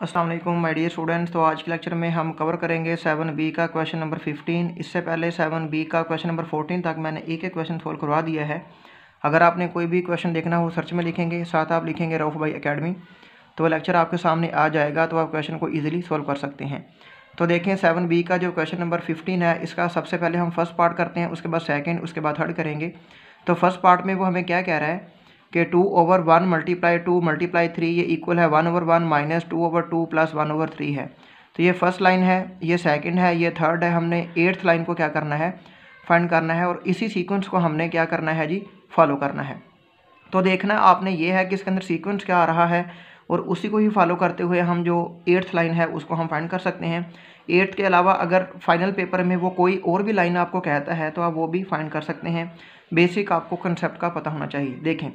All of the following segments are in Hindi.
अस्सलाम वालेकुम माय डियर स्टूडेंट्स तो आज के लेक्चर में हम कवर करेंगे सेवन बी का क्वेश्चन नंबर फिफ्टीन इससे पहले सेवन बी का क्वेश्चन नंबर फोर्टीन तक मैंने एक एक क्वेश्चन सोल्व करवा दिया है। अगर आपने कोई भी क्वेश्चन देखना हो सर्च में लिखेंगे, साथ आप लिखेंगे रऊफ़ भाई अकेडमी तो वह लेक्चर आपके सामने आ जाएगा तो आप क्वेश्चन को ईजिली सोल्व कर सकते हैं। तो देखें सेवन बी का जो क्वेश्चन नंबर फिफ्टीन है, इसका सबसे पहले हम फ़र्स्ट पार्ट करते हैं, उसके बाद सेकेंड उसके बाद थर्ड करेंगे। तो फ़र्स्ट पार्ट में वो हमें क्या कह रहा है? कि two over one multiply two multiply three ये इक्वल है one over one minus two over two plus one over three है। तो ये फ़र्स्ट लाइन है, ये सेकंड है, ये थर्ड है। हमने एट्थ लाइन को क्या करना है? फाइंड करना है और इसी सीक्वेंस को हमने क्या करना है जी? फॉलो करना है। तो देखना आपने ये है कि इसके अंदर सीक्वेंस क्या आ रहा है और उसी को ही फॉलो करते हुए हम जो एट्थ लाइन है, उसको हम फाइंड कर सकते हैं। एट्थ के अलावा अगर फाइनल पेपर में वो कोई और भी लाइन आपको कहता है तो आप वो भी फाइंड कर सकते हैं। बेसिक आपको कंसेप्ट का पता होना चाहिए। देखें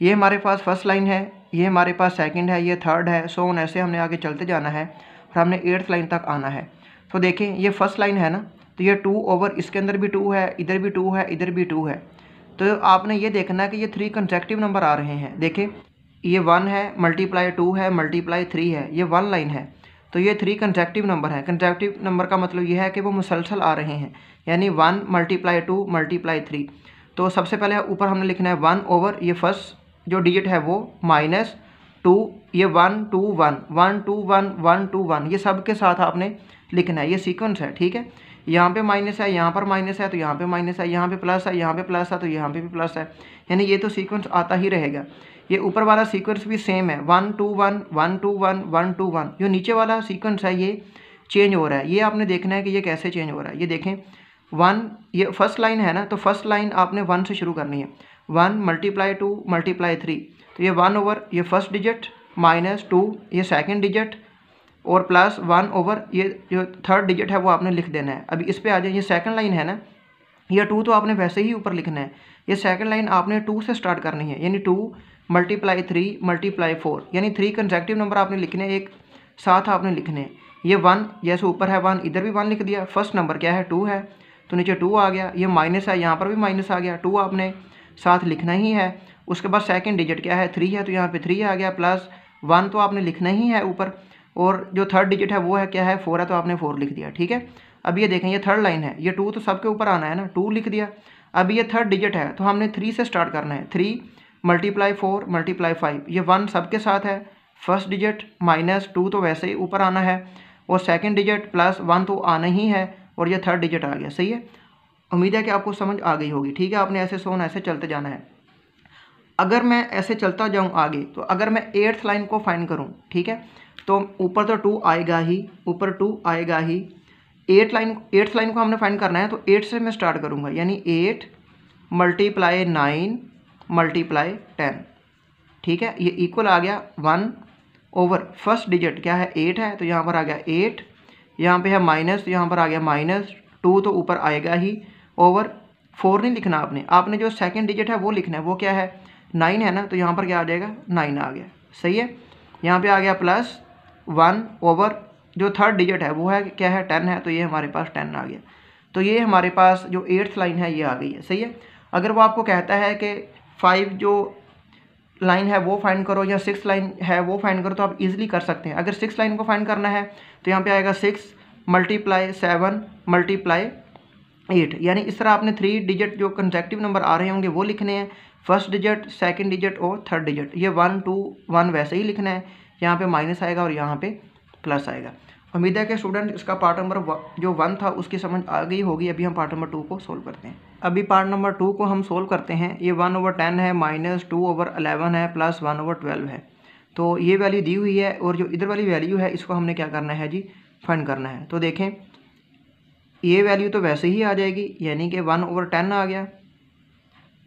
ये हमारे पास फ़र्स्ट लाइन है, ये हमारे पास सेकंड है, ये थर्ड है सो उन ऐसे हमने आगे चलते जाना है और हमने एट्थ लाइन तक आना है। तो देखें, ये फ़र्स्ट लाइन है ना तो ये टू ओवर इसके अंदर भी टू है, इधर भी टू है, इधर भी टू है। तो आपने ये देखना है कि ये थ्री कंसेक्टिव नंबर आ रहे हैं। देखें, ये वन है मल्टीप्लाई टू है मल्टीप्लाई थ्री है, ये वन लाइन है। तो ये थ्री कंसेक्टिव नंबर है। कंसेक्टिव नंबर का मतलब ये है कि वो मुसलसल आ रहे हैं, यानी one multiply two multiply three तो सबसे पहले ऊपर हमने लिखना है वन ओवर ये फ़र्स्ट जो डिजिट है वो माइनस टू ये one two one one two one one two one ये सब के साथ आपने लिखना है, ये सीक्वेंस है, ठीक है? यहाँ पे माइनस है, यहाँ पर माइनस है तो यहाँ पे माइनस है, यहाँ पे प्लस है, यहाँ पे प्लस है तो यहाँ पे भी प्लस है। यानी ये तो सीक्वेंस आता ही रहेगा। ये ऊपर वाला सीक्वेंस भी सेम है। One two one one two one one two one जो नीचे वाला सीक्वेंस है, ये चेंज हो रहा है। ये आपने देखना है कि ये कैसे चेंज हो रहा है। ये देखें वन ये फ़र्स्ट लाइन है ना तो फ़र्स्ट लाइन आपने वन से शुरू करनी है। One multiply two multiply three. तो ये वन ओवर ये फ़र्स्ट डिजिट, माइनस टू ये सेकंड डिजिट, और प्लस वन ओवर ये जो थर्ड डिजिट है वो आपने लिख देना है। अभी इस पर आ जाए ये सेकंड लाइन है ना? ये टू तो आपने वैसे ही ऊपर लिखना है। ये सेकंड लाइन आपने टू से स्टार्ट करनी है, यानी two multiply three multiply four यानी थ्री कंजेक्टिव नंबर आपने लिखने एक साथ आपने लिखने ये वन जैसे ऊपर है वन इधर भी वन लिख दिया। फ़र्स्ट नंबर क्या है? टू है। तो नीचे टू आ गया। ये माइनस है, यहाँ पर भी माइनस आ गया। टू आपने साथ लिखना ही है। उसके बाद सेकेंड डिजिट क्या है? थ्री है तो यहाँ पे थ्री आ गया प्लस वन तो आपने लिखना ही है ऊपर। और जो थर्ड डिजिट है, वो है क्या है? फोर है तो आपने फोर लिख दिया, ठीक है? अब ये देखें, ये थर्ड लाइन है। ये टू तो सबके ऊपर आना है ना? टू लिख दिया। अब ये थर्ड डिजिट है तो हमने थ्री से स्टार्ट करना है। Three multiply four multiply five ये वन सबके साथ है। फ़र्स्ट डिजिट माइनस टू तो वैसे ही ऊपर आना है। और सेकेंड डिजिट प्लस वन तो आना ही है। और ये थर्ड डिजिट आ गया, सही है? उम्मीद है कि आपको समझ आ गई होगी। ठीक है, आपने ऐसे सोन, ऐसे चलते जाना है। अगर मैं ऐसे चलता जाऊँ आगे तो अगर मैं एट्थ लाइन को फाइंड करूँ, ठीक है तो ऊपर तो टू आएगा ही, ऊपर टू आएगा ही। एट लाइन एट्थ लाइन को हमने फाइंड करना है तो एट से मैं स्टार्ट करूँगा। यानी eight multiply nine multiply ten ठीक है, ये इक्वल आ गया वन ओवर फ़र्स्ट डिजिट क्या है? एट है तो यहाँ पर आ गया एट यहाँ पे है माइनस तो यहाँ पर आ गया माइनस टू तो ऊपर आएगा ही। ओवर फोर नहीं लिखना आपने। आपने जो सेकंड डिजिट है वो लिखना है। वो क्या है? नाइन है ना? तो यहाँ पर क्या आ जाएगा? नाइन आ गया। सही है? यहाँ पे आ गया प्लस वन ओवर जो थर्ड डिजिट है, वो है क्या है? टेन है। तो ये हमारे पास टेन आ गया। तो ये हमारे पास जो एट्थ लाइन है, ये आ गई है। सही है? अगर वो आपको कहता है कि फाइव जो लाइन है, वो फाइंड करो या सिक्स लाइन है, वो फाइंड करो तो आप इजीली कर सकते हैं। अगर सिक्स लाइन को फाइंड करना है तो यहाँ पे आएगा six multiply seven multiply eight, यानी इस तरह आपने थ्री डिजिट जो कंजेक्टिव नंबर आ रहे होंगे, वो लिखने हैं। फ़र्स्ट डिजिट सेकंड डिजिट और थर्ड डिजिट ये वन टू वन वैसे ही लिखना है। यहाँ पे माइनस आएगा और यहाँ पे प्लस आएगा। उम्मीद है कि स्टूडेंट इसका पार्ट नंबर जो वन था, उसकी समझ आ गई होगी। अभी हम पार्ट नंबर टू को सोल्व करते हैं। अभी पार्ट नंबर टू को हम सोल्व करते हैं। ये वन ओवर टेन है माइनस टू ओवर अलेवन है प्लस वन ओवर ट्वेल्व है। तो ये वैल्यू दी हुई है और जो इधर वाली वैल्यू है, इसको हमने क्या करना है जी? फंड करना है। तो देखें ये वैल्यू तो वैसे ही आ जाएगी, यानी कि वन ओवर टेन आ गया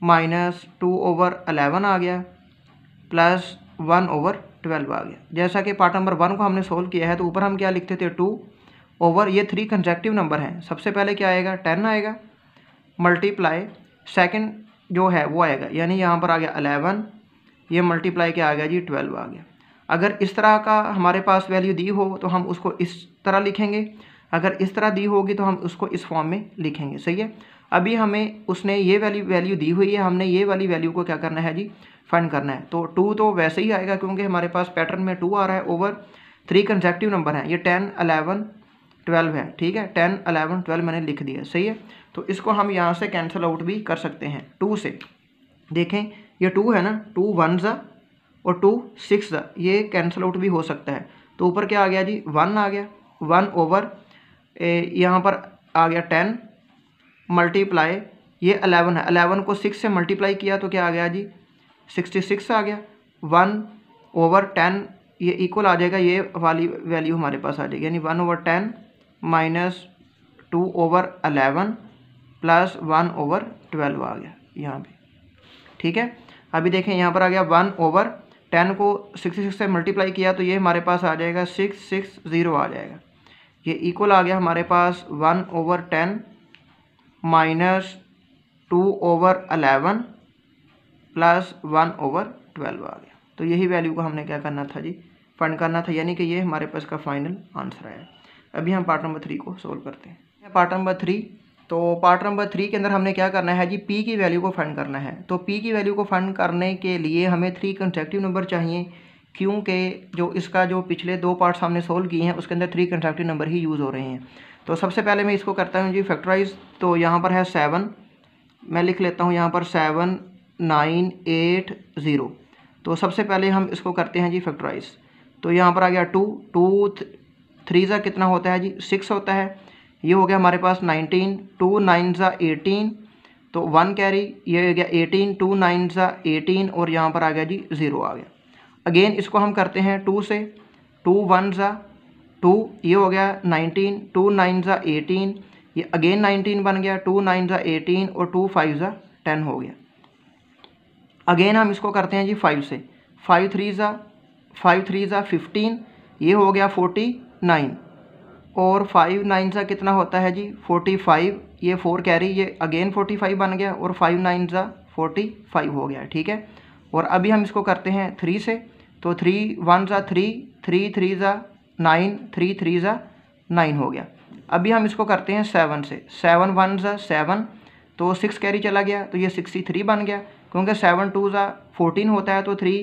माइनस टू ओवर अलेवन आ गया प्लस वन ओवर ट्वेल्व आ गया। जैसा कि पार्ट नंबर वन को हमने सोल्व किया है तो ऊपर हम क्या लिखते थे? टू ओवर ये थ्री कंजेक्टिव नंबर हैं। सबसे पहले क्या आएगा? टेन आएगा। मल्टीप्लाई सेकेंड जो है, वो आएगा। यानी यहाँ पर आ गया अलेवन ये मल्टीप्लाई क्या आ गया जी? ट्वेल्व आ गया। अगर इस तरह का हमारे पास वैल्यू दी हो तो हम उसको इस तरह लिखेंगे। अगर इस तरह दी होगी तो हम उसको इस फॉर्म में लिखेंगे। सही है? अभी हमें उसने ये वाली वैल्यू दी हुई है, हमने ये वाली वैल्यू को क्या करना है जी? फाइंड करना है। तो टू तो वैसे ही आएगा क्योंकि हमारे पास पैटर्न में टू आ रहा है ओवर थ्री कंजेक्टिव नंबर हैं। ये टेन अलेवन ट्वेल्व है। ठीक है? टेन अलेवन ट्वेल्व मैंने लिख दिया। सही है? तो इसको हम यहाँ से कैंसिल आउट भी कर सकते हैं। टू से। देखें, ये टू है ना? टू वन ज़ा और टू सिक्स ज़ा ये कैंसिल आउट भी हो सकता है। तो ऊपर क्या आ गया जी? वन आ गया। वन ओवर यहाँ पर आ गया टेन, मल्टीप्लाई, ये अलेवन है। अलेवन को सिक्स से मल्टीप्लाई किया तो क्या आ गया जी? सिक्सटी सिक्स आ गया। वन ओवर टेन, ये इक्वल आ जाएगा। ये वाली वैल्यू हमारे पास आ जाएगी। यानी one over ten minus two over eleven plus one over twelve आ गया यहाँ पे। ठीक है? अभी देखें, यहाँ पर आ गया वन ओवर टेन को सिक्सटी सिक्स से मल्टीप्लाई किया तो ये हमारे पास आ जाएगा सिक्स सिक्स ज़ीरो आ जाएगा। ये इक्वल आ गया हमारे पास one over ten minus two over eleven plus one over twelve आ गया। तो यही वैल्यू को हमने क्या करना था जी? फंड करना था, यानी कि ये हमारे पास का फाइनल आंसर आया। अभी हम पार्ट नंबर थ्री को सोल्व करते हैं। पार्ट नंबर थ्री तो पार्ट नंबर थ्री के अंदर हमने क्या करना है जी? पी की वैल्यू को फंड करना है। तो पी की वैल्यू को फंड करने के लिए हमें थ्री कंस्ट्रक्टिव नंबर चाहिए। क्योंकि जो इसका जो पिछले दो पार्ट्स हमने सोल्व किए हैं, उसके अंदर थ्री कंस्ट्रक्टिव नंबर ही यूज़ हो रहे हैं। तो सबसे पहले मैं इसको करता हूँ जी फैक्टराइज तो यहाँ पर है सेवन मैं लिख लेता हूँ यहाँ पर सेवन नाइन एट ज़ीरो तो सबसे पहले हम इसको करते हैं जी फैक्टराइज तो यहाँ पर आ गया टू टू थ्री ज़ा कितना होता है जी? सिक्स होता है। ये हो गया हमारे पास नाइनटीन टू नाइन ज़ा एटीन तो वन कैरी ये हो गया एटीन टू नाइन ज़ा एटीन और यहाँ पर आ गया जी ज़ीरो आ गया। अगेन इसको हम करते हैं टू से टू वन ज़ा टू ये हो गया नाइनटीन टू नाइन ज़ा एटीन ये अगेन नाइनटीन बन गया टू नाइन ज़ा एटीन और टू फाइव ज़ा टेन हो गया। अगेन हम इसको करते हैं जी फाइव से फाइव थ्री ज़ा फाइव थ्री ज़ा फिफ्टीन ये हो गया फोर्टी नाइन और फाइव नाइन ज़ा कितना होता है जी फोर्टी फाइव ये फोर कैरी ये अगेन फोर्टी फाइव बन गया और फाइव नाइन ज़ा फोर्टी फाइव हो गया, ठीक है? और अभी हम इसको करते हैं थ्री से तो थ्री वन ज़ा थ्री थ्री थ्री ज़ा नाइन थ्री थ्री ज़ा नाइन हो गया। अभी हम इसको करते हैं सेवन से। सेवन वन ज़ा सेवन तो सिक्स कैरी चला गया तो ये सिक्सटी थ्री बन गया। क्योंकि सेवन टू ज़ा फोर्टीन होता है तो थ्री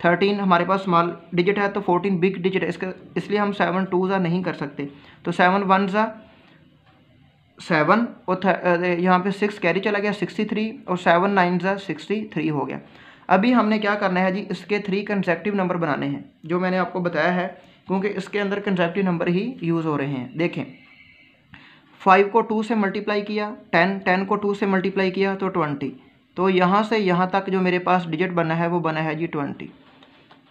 थर्टीन हमारे पास स्मॉल डिजिट है तो फोर्टीन बिग डिजिट है। इसका इसलिए हम सेवन टू ज़ा नहीं कर सकते। तो सेवन वन ज़ा सेवन और यहाँ पे सिक्स कैरी चला गया सिक्सटी थ्री और सेवन नाइन ज़ा सिक्सटी थ्री हो गया। अभी हमने क्या करना है जी, इसके थ्री कंसेप्टिव नंबर बनाने हैं, जो मैंने आपको बताया है, क्योंकि इसके अंदर कंसेप्टिव नंबर ही यूज़ हो रहे हैं। देखें फाइव को टू से मल्टीप्लाई किया टेन टेन को टू से मल्टीप्लाई किया तो ट्वेंटी तो यहाँ से यहाँ तक जो मेरे पास डिजिट बना है, वो बना है जी ट्वेंटी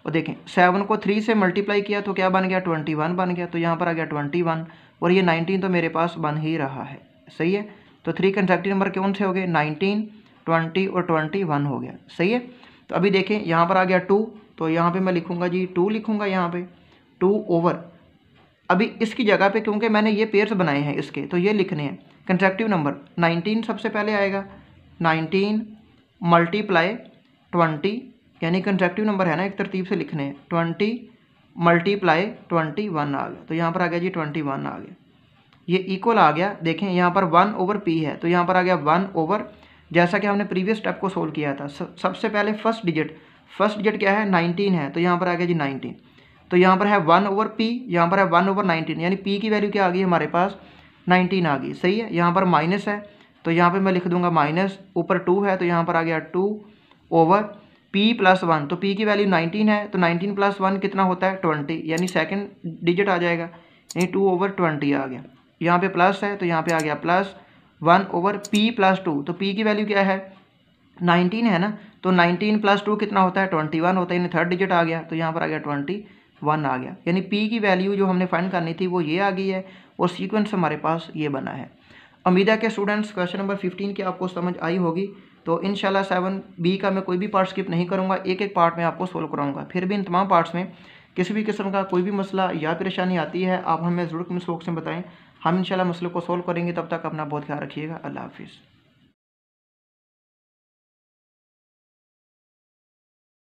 और देखें सेवन को थ्री से मल्टीप्लाई किया तो क्या बन गया? ट्वेंटी वन बन गया तो यहाँ पर आ गया ट्वेंटी वन और ये नाइनटीन तो मेरे पास बन ही रहा है। सही है? तो थ्री कंसेक्टिव नंबर कौन से हो गए? नाइनटीन ट्वेंटी और ट्वेंटी वन हो गया। सही है? तो अभी देखें, यहाँ पर आ गया टू तो यहाँ पे मैं लिखूँगा जी टू लिखूँगा यहाँ पे टू ओवर अभी इसकी जगह पे क्योंकि मैंने ये पेयर्स बनाए हैं इसके तो ये लिखने हैं. कंसेक्टिव नंबर नाइनटीन सबसे पहले आएगा. नाइनटीन मल्टीप्लाई ट्वेंटी यानी कंट्रेक्टिव नंबर है ना, एक तरतीब से लिखने हैं. ट्वेंटी मल्टीप्लाई ट्वेंटी वन आ गया. तो यहाँ पर आ गया जी ट्वेंटी वन आ गया. ये इक्वल आ गया. देखें, यहाँ पर वन ओवर पी है तो यहाँ पर आ गया वन ओवर जैसा कि हमने प्रीवियस स्टेप को सोल्व किया था। सबसे पहले फ़र्स्ट डिजिट फ़र्स्ट डिजिट क्या है? नाइनटीन है। तो यहाँ पर आ गया जी नाइनटीन तो यहाँ पर है वन ओवर पी यहाँ पर है वन ओवर नाइनटीन यानी पी की वैल्यू क्या आ गई हमारे पास? नाइनटीन आ गई। सही है? यहाँ पर माइनस है। तो यहाँ पर मैं लिख दूँगा माइनस ऊपर टू है तो यहाँ पर आ गया two over P plus one तो पी की वैल्यू नाइनटीन है तो नाइनटीन प्लस वन कितना होता है? ट्वेंटी यानी सेकंड डिजिट आ जाएगा। यानी टू ओवर ट्वेंटी आ गया। यहाँ पे प्लस है तो यहाँ पे आ गया plus one over P plus two तो पी की वैल्यू क्या है? नाइनटीन है ना? तो नाइनटीन प्लस टू कितना होता है? ट्वेंटी वन होता है, यानी थर्ड डिजिट आ गया तो यहाँ पर आ गया ट्वेंटी वन आ गया। यानी पी की वैल्यू जो हमने फाइंड करनी थी, वो ये आ गई है और सीक्वेंस हमारे पास ये बना है। है कि स्टूडेंट्स, क्वेश्चन नंबर फिफ्टीन की आपको समझ आई होगी तो इन शाला सेवन बी का मैं कोई भी पार्ट स्किप नहीं करूँगा एक एक पार्ट में आपको सोल्व कराऊँगा। फिर भी इन तमाम पार्ट्स में किसी भी किस्म का कोई भी मसला या परेशानी आती है, आप हमें ज़रूर कमेंट बॉक्स में बताएँ। हम इंशाल्लाह मसले को सोल्व करेंगे तब तक अपना बहुत ख्याल रखिएगा। अल्लाह हाफिज़।